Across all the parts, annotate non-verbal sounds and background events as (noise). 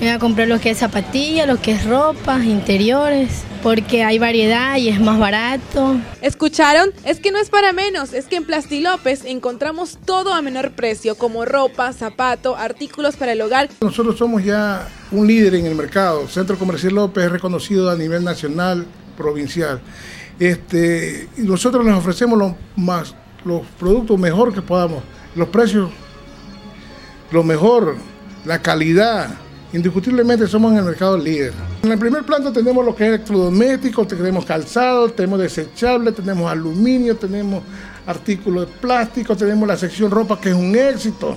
Vengo a comprar lo que es zapatillas, lo que es ropa, interiores, porque hay variedad y es más barato. ¿Escucharon? Es que no es para menos, es que en Plastilópez encontramos todo a menor precio, como ropa, zapato, artículos para el hogar. Nosotros somos ya un líder en el mercado. Centro Comercial López es reconocido a nivel nacional, provincial. Este, y nosotros les ofrecemos lo más, los productos mejor que podamos, los precios, lo mejor, la calidad. Indiscutiblemente somos en el mercado líder. En el primer planta tenemos lo que es electrodomésticos, tenemos calzado, tenemos desechables, tenemos aluminio, tenemos artículos de plástico, tenemos la sección ropa que es un éxito.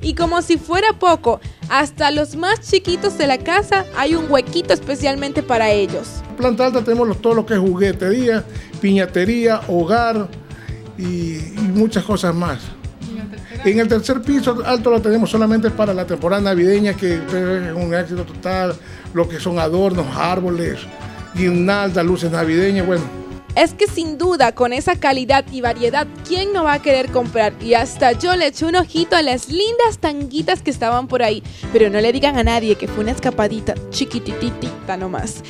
Y como si fuera poco, hasta los más chiquitos de la casa hay un huequito especialmente para ellos. En planta alta tenemos todo lo que es juguetería, piñatería, hogar y, y muchas cosas más. En el tercer piso alto lo tenemos solamente para la temporada navideña, que es un éxito total, lo que son adornos, árboles, guirnaldas, luces navideñas, bueno. Es que sin duda, con esa calidad y variedad, ¿quién no va a querer comprar? Y hasta yo le eché un ojito a las lindas tanguitas que estaban por ahí. Pero no le digan a nadie que fue una escapadita chiquititita nomás.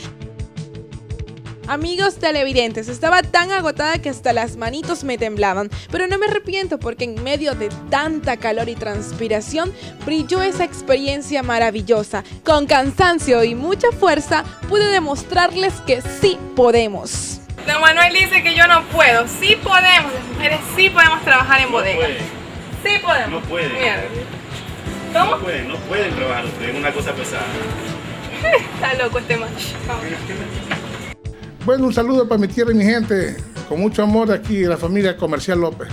Amigos televidentes, estaba tan agotada que hasta las manitos me temblaban, pero no me arrepiento porque en medio de tanta calor y transpiración brilló esa experiencia maravillosa. Con cansancio y mucha fuerza pude demostrarles que sí podemos. Don Manuel dice que yo no puedo. Sí podemos, las mujeres sí podemos trabajar en bodega. Sí podemos. No pueden. Mira. ¿Cómo? No pueden, no pueden trabajar ustedes, es una cosa pesada. (laughs) Está loco este macho. (laughs) Bueno, un saludo para mi tierra y mi gente, con mucho amor de aquí, de la familia Comercial López.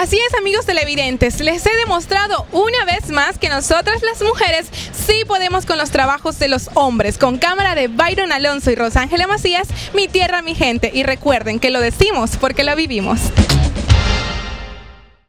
Así es amigos televidentes, les he demostrado una vez más que nosotras las mujeres sí podemos con los trabajos de los hombres. Con cámara de Byron Alonso y Rosángela Macías, mi tierra, mi gente. Y recuerden que lo decimos porque lo vivimos.